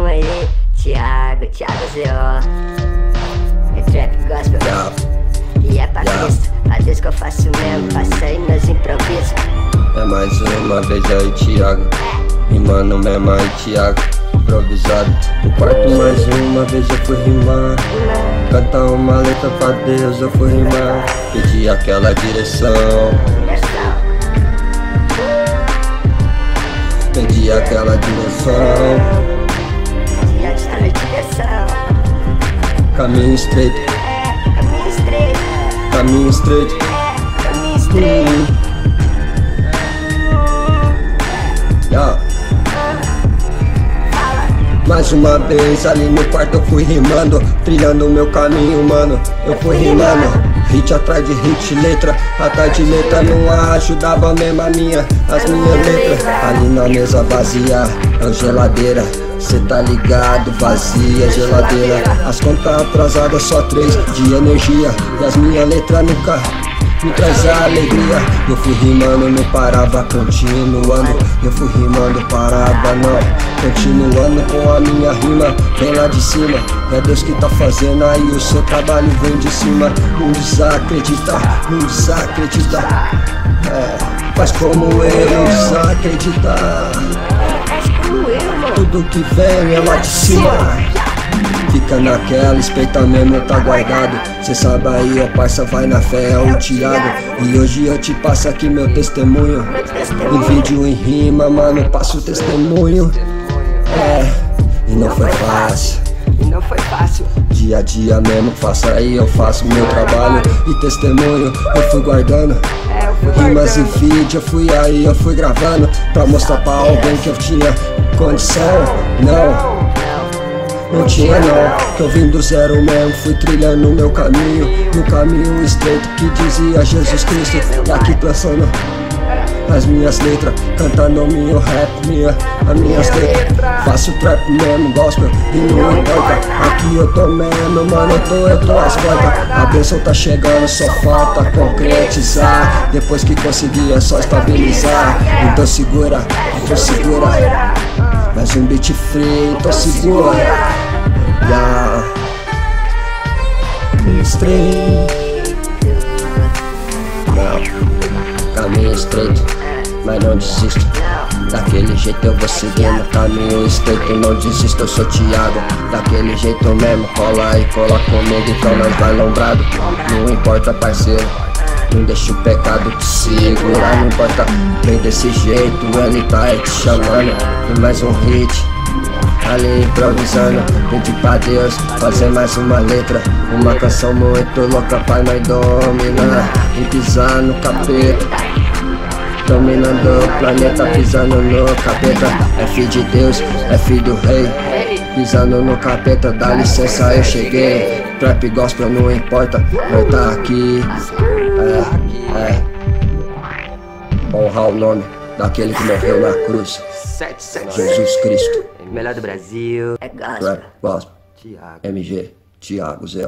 aí, Thiago, Thiago Z.O. É trap gospel. E é pra. Cristo, Deus que eu faço mesmo, faço aí meus improvisos. É mais uma vez aí, Thiago. Rimando mesmo aí, Thiago. Improvisado. No quarto mais uma vez eu fui rimar. Cantar uma letra pra Deus eu fui rimar. Pedi aquela direção. Pedi aquela direção. Caminho estreito, É, caminho estreito, caminho estreito. é, caminho estreito. Yeah. Mais uma vez ali no quarto eu fui rimando Trilhando o meu caminho, mano. Eu fui rimando Hit atrás de hit, letra Atrás de letra não ajudava mesmo a minha As minhas letras. Ali na mesa vazia É geladeira Cê tá ligado, vazia, geladeira. As contas atrasadas, só três de energia. E as minhas letras nunca me traz alegria. Eu fui rimando, não parava, continuando. Eu fui rimando, parava não. Continuando com a minha rima, vem lá de cima. É Deus que tá fazendo aí, o seu trabalho vem de cima. Não desacreditar, não desacreditar É, faz como eu, não desacreditar Tudo que vem é lá de cima. Fica naquela, espeita mesmo, tá guardado. Cê sabe aí, ó parça, vai na fé, é o Thiago. E hoje eu te passo aqui meu testemunho. Em vídeo, em rima, mano, passo o testemunho. É, e não foi fácil. E não foi fácil. Dia a dia mesmo, faço aí, eu faço meu trabalho E testemunho, eu fui guardando Rimas e vídeo, eu fui aí, eu fui gravando Pra mostrar pra alguém que eu tinha condição. Não, não tinha não, que eu vim do zero mesmo Fui trilhando meu caminho. No caminho estreito que dizia Jesus Cristo E aqui pensando as minhas letras Cantando meu rap, minha, as minhas letras. Faço trap mesmo, gospel e não importa Aqui eu tô mesmo, mano, eu tô, eu tô às portas A bênção tá chegando, só falta concretizar. Depois que conseguir é só estabilizar. Então segura, então segura mais um beat free, então segura. Yeah. Caminho estreito Mas não desisto Daquele jeito eu vou seguindo Caminho estreito, não desisto, eu sou Thiago. Daquele jeito mesmo, cola aí, cola comigo Então nós vai lombrado. Não importa parceiro não deixa o pecado te segurar, não importa Vem desse jeito, ele tá aí te chamando. E mais um hit Ali improvisando, pedi pra Deus fazer mais uma letra. Uma canção muito louca pra nós dominar E pisar no capeta. Dominando o planeta, pisando no capeta. É filho de Deus, é filho do rei Pisando no capeta, dá licença, eu cheguei Trap gospel não importa, nós tá aqui É, é Honrar o nome daquele que morreu na cruz 77 Jesus Cristo Melhor do Brasil. É gospel. Trap gospel Tiago. MG Thiago Zé.